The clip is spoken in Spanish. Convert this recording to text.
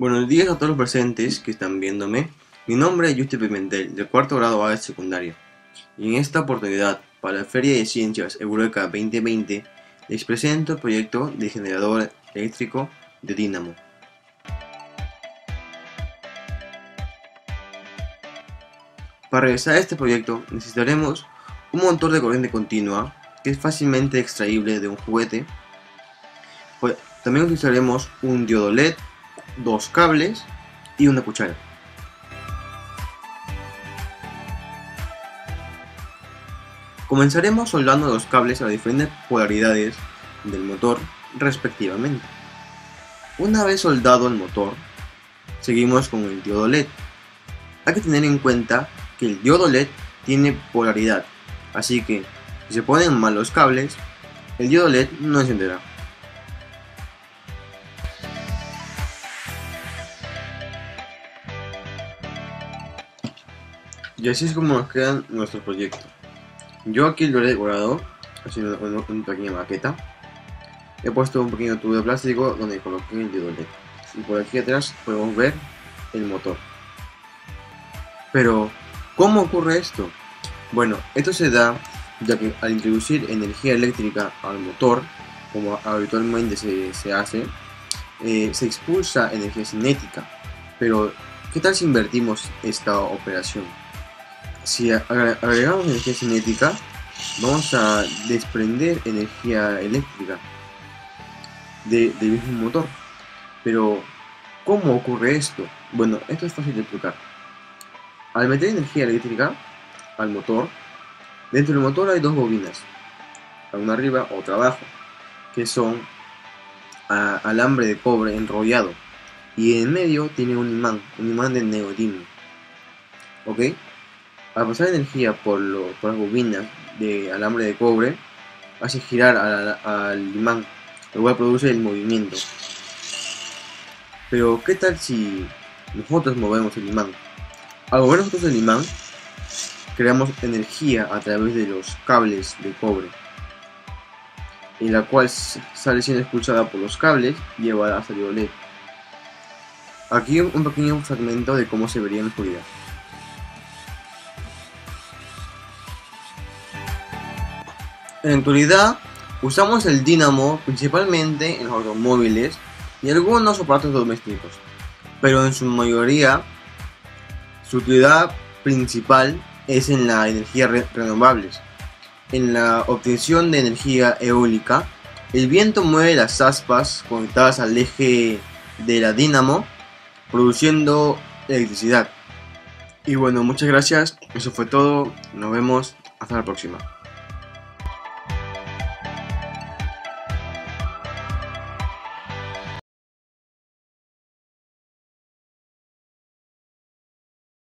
Buenos días a todos los presentes que están viéndome. Mi nombre es Justi Pimentel, del cuarto grado A de secundaria. Y en esta oportunidad, para la Feria de Ciencias Eureka 2020, les presento el proyecto de generador eléctrico de dínamo. Para realizar este proyecto necesitaremos un motor de corriente continua que es fácilmente extraíble de un juguete. Pues, también utilizaremos un diodo LED dos cables y una cuchara. Comenzaremos soldando los cables a las diferentes polaridades del motor respectivamente. Una vez soldado el motor, seguimos con el diodo LED. Hay que tener en cuenta que el diodo LED tiene polaridad, así que si se ponen mal los cables, el diodo LED no encenderá. Y así es como nos queda nuestro proyecto. Yo aquí lo he decorado haciendo una, una pequeña maqueta. He puesto un pequeño tubo de plástico donde coloqué el dedo. Y por aquí atrás podemos ver el motor. Pero, ¿cómo ocurre esto? Bueno, esto se da ya que al introducir energía eléctrica al motor, como habitualmente se, se hace, eh, se expulsa energía cinética. Pero, ¿qué tal si invertimos esta operación? Si agregamos energía cinética, vamos a desprender energía eléctrica del mismo motor. Pero, ¿cómo ocurre esto? Bueno, esto es fácil de explicar. Al meter energía eléctrica al motor, dentro del motor hay dos bobinas, una arriba, otra abajo, que son alambre de cobre enrollado. Y en medio tiene un imán, un imán de neodimio. ¿Ok? Al pasar energía por, las bobinas de alambre de cobre, hace girar al, imán, lo cual produce el movimiento. Pero, ¿qué tal si nosotros movemos el imán? Al mover nosotros el imán, creamos energía a través de los cables de cobre, en la cual sale siendo expulsada por los cables y llevada hasta el LED. Aquí un pequeño fragmento de cómo se vería en la oscuridad. En la actualidad, usamos el dínamo principalmente en los automóviles y algunos aparatos domésticos, pero en su mayoría su utilidad principal es en la energía renovables. En la obtención de energía eólica, el viento mueve las aspas conectadas al eje de la dínamo, produciendo electricidad. Y bueno, muchas gracias, eso fue todo, nos vemos hasta la próxima.